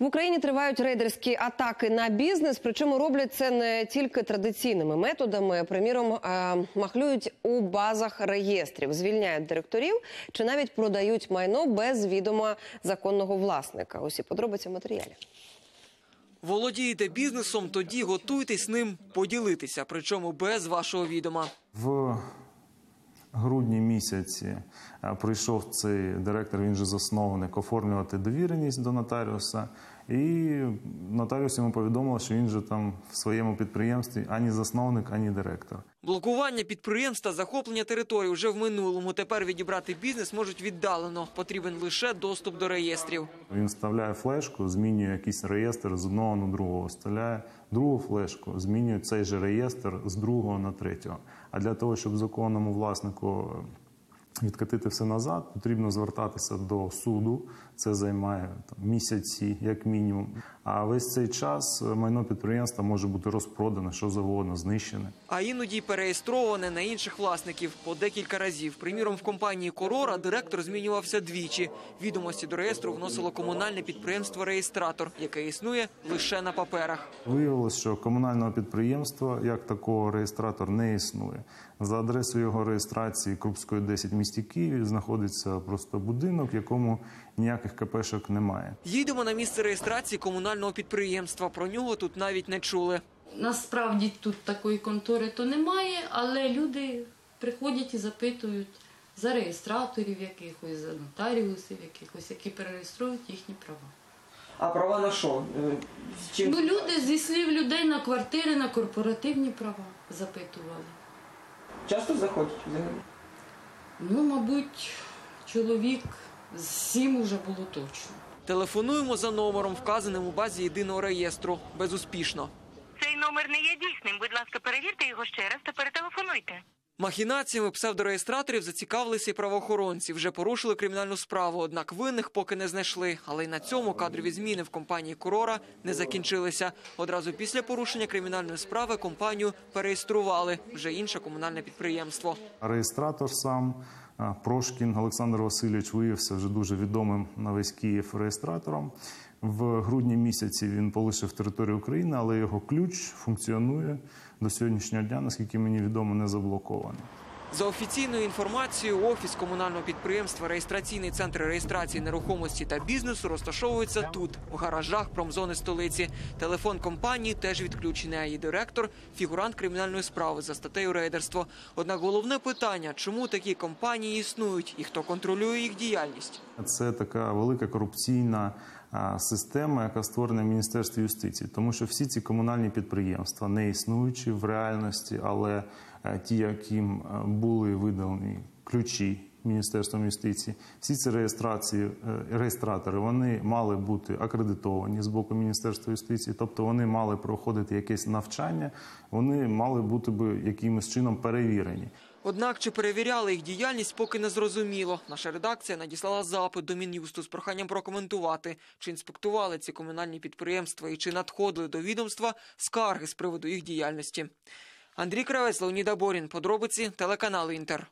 В Україні тривають рейдерські атаки на бізнес, причому роблять це не тільки традиційними методами. Приміром, махлюють у базах реєстрів, звільняють директорів чи навіть продають майно без відома законного власника. Усі подробиці в матеріалі. Володієте бізнесом, тоді готуйтесь ним поділитися, причому без вашого відома. В грудні місяці е, прийшов цей директор, він же засновник, оформлювати довіреність до нотаріуса. І нотаріус йому повідомив, що він же там в своєму підприємстві ані засновник, ані директор. Блокування підприємств та захоплення територій вже в минулому. Тепер відібрати бізнес можуть віддалено. Потрібен лише доступ до реєстрів. Він вставляє флешку, змінює якийсь реєстр з одного на другого, вставляє другу флешку, змінює цей же реєстр з другого на третього. А для того, щоб законному власнику відкатити все назад, потрібно звертатися до суду. Це займає там, місяці, як мінімум. А весь цей час майно підприємства може бути розпродане, що завгодно, знищене. А іноді переєстроване на інших власників по декілька разів. Приміром, в компанії Корора директор змінювався двічі. Відомості до реєстру вносило комунальне підприємство Реєстратор, яке існує лише на паперах. Виявилось, що комунального підприємства як такого реєстратор не існує. За адресою його реєстрації Крупської 10 в місті Києві знаходиться просто будинок, в якому ніяких КПшок немає. Їдемо на місце реєстрації комунального підприємства. Про нього тут навіть не чули. Насправді тут такої контори то немає, але люди приходять і запитують за реєстраторів якихось, за нотаріусів якихось, які перереєструють їхні права. А права на що? З Ну, люди зі слів людей на квартири, на корпоративні права запитували. часто заходять взагалі? Ну, мабуть, чоловік з сім уже було точно. Телефонуємо за номером, вказаним у базі єдиного реєстру. Безуспішно. Цей номер не є дійсним. Будь ласка, перевірте його ще раз та перетелефонуйте. Махінаціями псевдореєстраторів зацікавилися і правоохоронці. Вже порушили кримінальну справу, однак винних поки не знайшли. Але й на цьому кадрові зміни в компанії Курора не закінчилися. Одразу після порушення кримінальної справи компанію переєстрували вже інше комунальне підприємство. Реєстратор сам Прошкін Олександр Васильович виявився вже дуже відомим на весь Київ реєстратором. В грудні місяці він полишив територію України, але його ключ функціонує до сьогоднішнього дня, наскільки мені відомо, не заблокований. За офіційною інформацією, офіс комунального підприємства, реєстраційний центр реєстрації нерухомості та бізнесу розташовується тут, в гаражах промзони столиці. Телефон компанії теж відключений, а її директор фігурант кримінальної справи за статтею рейдерство. Однак головне питання, чому такі компанії існують і хто контролює їх діяльність. Це така велика корупційна система, яка створена в Міністерстві юстиції, тому що всі ці комунальні підприємства не існуючі в реальності, але ті, яким е, були видані ключі Міністерством юстиції, всі ці реєстрації, е, реєстратори вони мали бути акредитовані з боку Міністерства юстиції, тобто вони мали проходити якесь навчання, вони мали бути би якимось чином перевірені. Однак чи перевіряли їх діяльність, поки не зрозуміло. Наша редакція надіслала запит до Мін'юсту з проханням прокоментувати, чи інспектували ці комунальні підприємства і чи надходили до відомства скарги з приводу їх діяльності. Андрій Кравець, Леонід Борін. Подробиці телеканал Інтер.